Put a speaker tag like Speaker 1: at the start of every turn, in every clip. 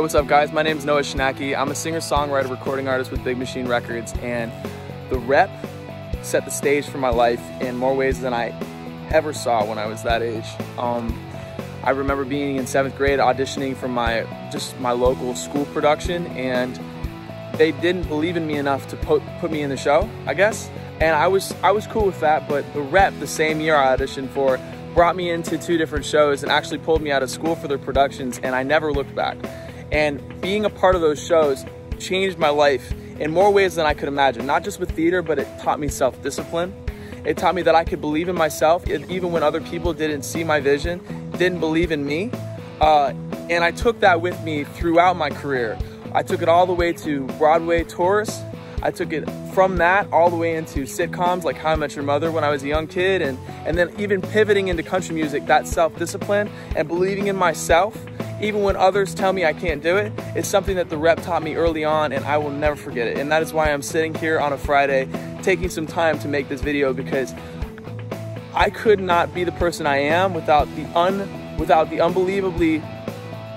Speaker 1: what's up guys? My name is Noah Schnacky. I'm a singer-songwriter, recording artist with Big Machine Records and the rep set the stage for my life in more ways than I ever saw when I was that age. Um, I remember being in seventh grade auditioning for my just my local school production and they didn't believe in me enough to put, put me in the show, I guess. And I was I was cool with that, but the rep the same year I auditioned for brought me into two different shows and actually pulled me out of school for their productions and I never looked back. And being a part of those shows changed my life in more ways than I could imagine. Not just with theater, but it taught me self-discipline. It taught me that I could believe in myself even when other people didn't see my vision didn't believe in me. Uh, and I took that with me throughout my career. I took it all the way to Broadway tours. I took it from that all the way into sitcoms like How I Met Your Mother when I was a young kid and, and then even pivoting into country music, that self-discipline and believing in myself, even when others tell me I can't do it, it, is something that the rep taught me early on and I will never forget it. And that is why I'm sitting here on a Friday taking some time to make this video because I could not be the person I am without the un without the unbelievably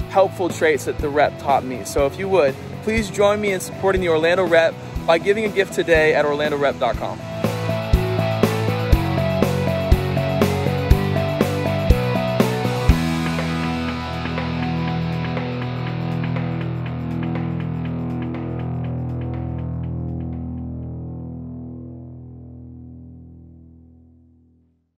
Speaker 1: helpful traits that the rep taught me. So if you would, please join me in supporting the Orlando Rep by giving a gift today at orlandorep.com.